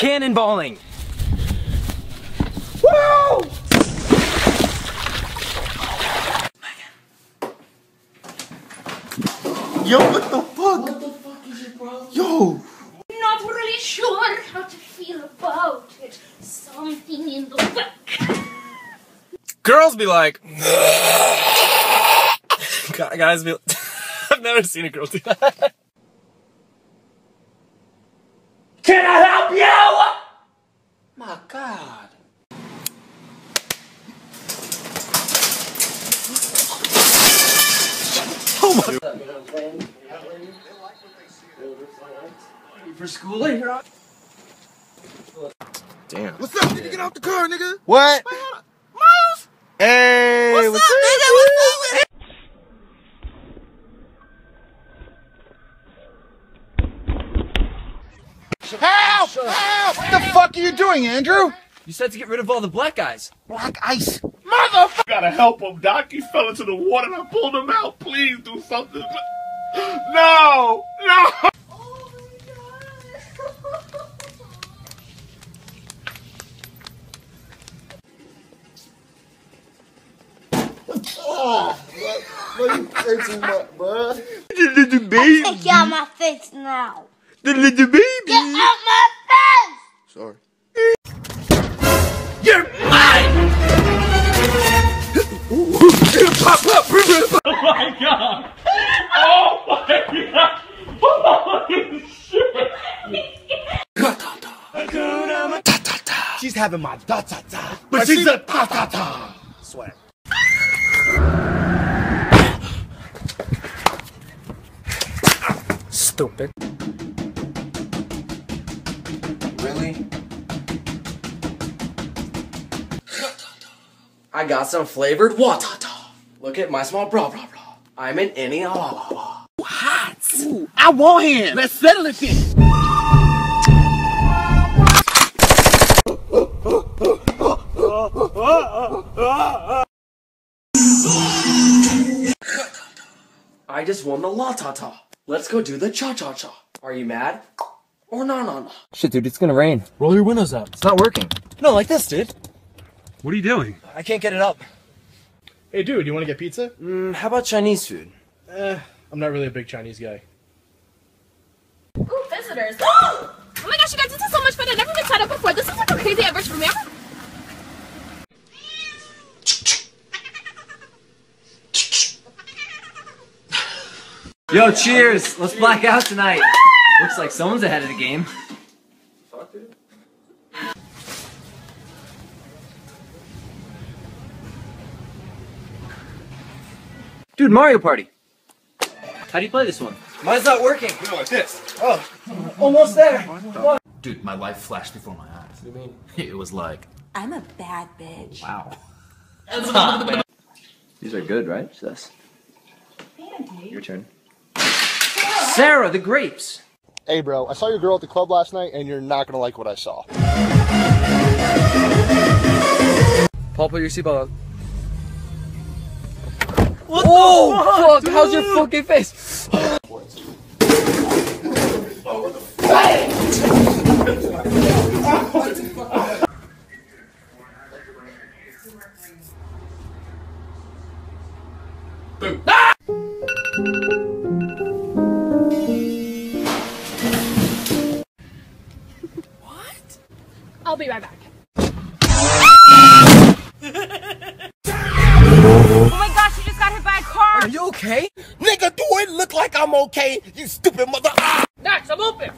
cannonballing. Woo! Yo, what the fuck? What the fuck is it, bro? Yo! Not really sure how to feel about it. Something in the back. Girls be like, guys be. I've never seen a girl do that. Can I help you? My God. Oh my. For schooling? Damn. What's up, nigga? Get out the car, nigga. What? Miles. Hey, What's, what's up, nigga? Help! Help! What the fuck are you doing, Andrew? You said to get rid of all the black guys. Black ice. Motherfucker! Gotta help him, Doc. He fell into the water and I pulled him out. Please do something. No! No! Oh my god! What are you fixing up, bruh? The little baby. Take you out my face now. The little baby. Get out my face! Sorry. You're mine! pop up! Oh my god! Oh my god! Holy shit! She's having my da ta ta. But she's a ta ta ta! Sweat. Stupid. Really? I got some flavored watata. Look at my small bra bra bra. I'm an innie ah wah wah wah. Hot! I want him! Let's settle it then! I just won the la ta ta. Let's go do the cha cha cha. Are you mad? Or na na na? Shit, dude, it's gonna rain. Roll your windows up. It's not working. No, like this, dude. What are you doing? I can't get it up. Hey, dude, you want to get pizza? Mm, how about Chinese food? Eh, I'm not really a big Chinese guy. Ooh, visitors. oh my gosh, you guys, this is so much fun. I've never been signed up before. This is like a crazy adventure for me. Yo, cheers! Let's black out tonight. Looks like someone's ahead of the game. Dude, Mario Party. How do you play this one? Mine's not working. You know, like this. Oh, almost there. Dude, my life flashed before my eyes. What do you mean? It was like, I'm a bad bitch. Oh, wow. These are good, right? Sus. Your turn. Sarah, the grapes. Hey, bro, I saw your girl at the club last night, and you're not gonna like what I saw. Paul, put your seatbelt on. What oh, fuck! How's your fucking face? I'll be right back. oh my gosh, you just got hit by a car! Are you okay? Nigga, do it look like I'm okay, you stupid mother- ah! That's, I'm open!